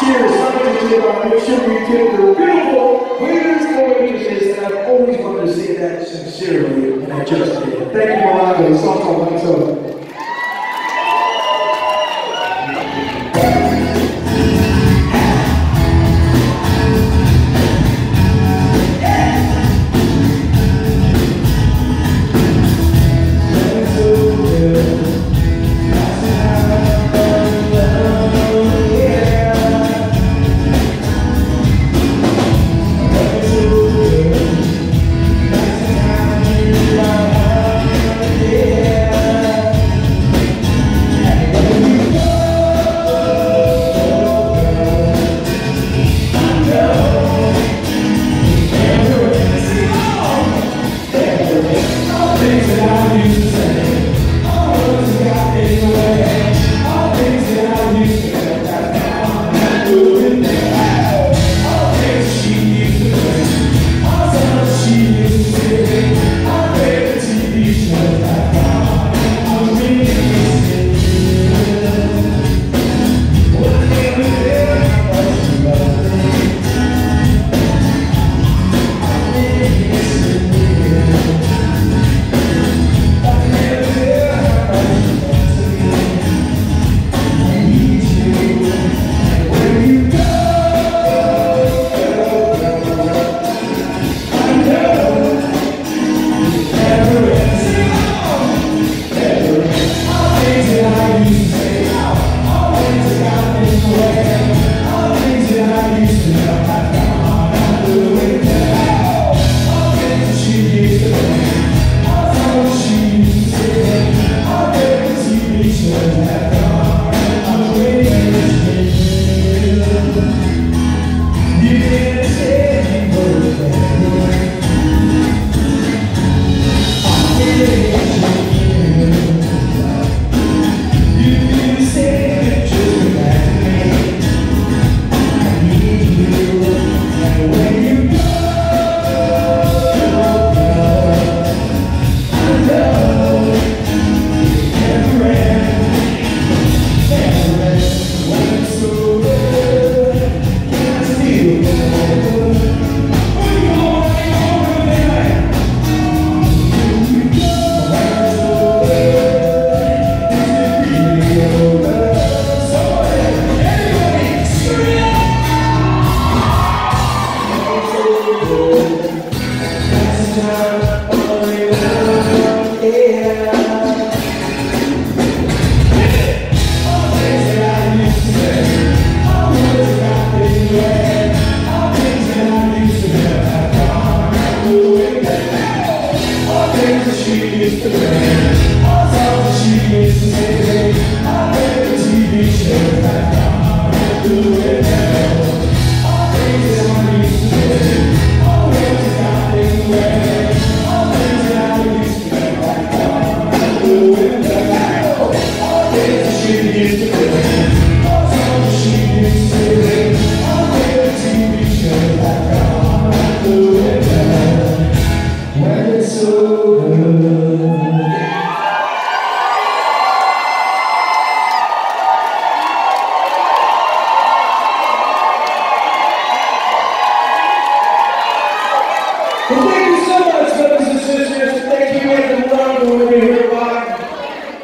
Cheers. Something to cheer on. Make sure you tip the beautiful waiters waitresses. And I've always wanted to say that sincerely, and I just did. Thank you, Milano. It's all for myself.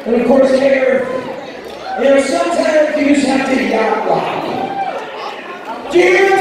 And of course, Karen. You know, sometimes you just have to rock. Cheers!